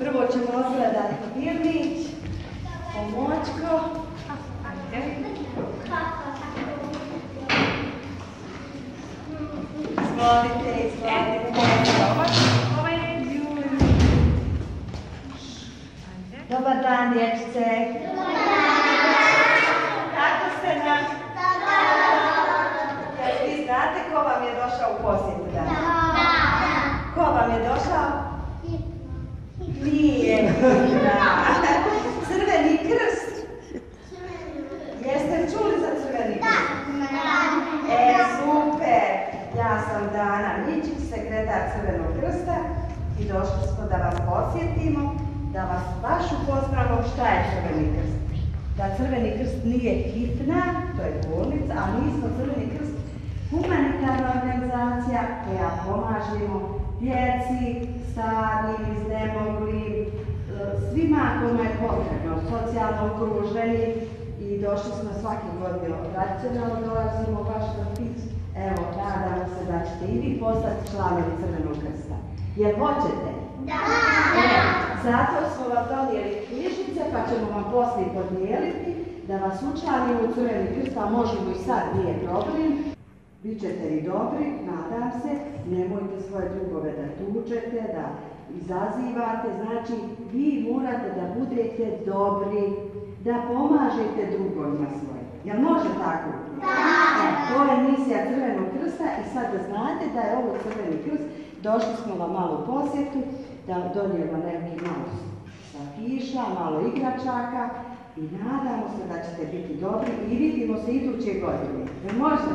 Prvo ćemo odgledati papirnić, pomoćko. Izvolite, izvolite. Ovaj je Julin. Dobar dan, dječice. Kako ste nam? Jel vi znate ko vam je došao u posjetu danas? Ko vam je došao? Nije. Da. Crveni krst. Jeste čuli za crveni krst? E, super. Ja sam Dana Mičić, sekretar Crvenog krsta i došli smo da vas podsjetimo, da vas baš upoznamo šta je Crveni krst. Da Crveni krst nije hitna, to je bolnica, a mi smo Crveni krst humanitarna organizacija koja pomažemo djeci, starim, iznemoglim, e, svima kojima je potrebno, socijalno okruženi i došli smo svake godine tradicionalno dolazimo baš na pić. Evo, nadamo se da ćete i vi postati članovi Crvenog krsta. Jer hoćete? Da! zato smo vam donijeli knjižnice pa ćemo vam poslije podijeliti da vas učlanimo u Crveni krst, a možemo i sad, nije problem. Bićete i dobri, nadam se, nemojte svoje drugove da tučete, da izazivate, znači vi morate da budete dobri, da pomažete drugojima svojim. Jel može tako? Da! to je misija Crvenog sad da znate da je ovo Crveni krst, došli smo vam malo u posjetu, da donijemo neki malo kiša, malo igračaka i nadamo se da ćete biti dobri i vidimo se iduće godine. Jel može?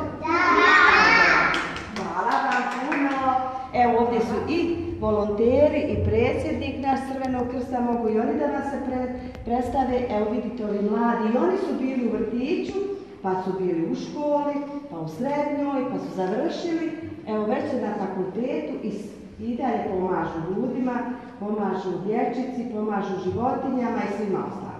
Hvala vam puno. Evo ovdje su i volonteri i predsjednik naš Crvenog krsta, mogu i oni da nas se pre- predstave. Evo vidite ovi mladi, i oni su bili u vrtiću, pa su bili u školi, pa u srednjoj, pa su završili. Evo već su na fakultetu i, i dalje pomažu ljudima, pomažu dječici, pomažu životinjama i svima ostalima.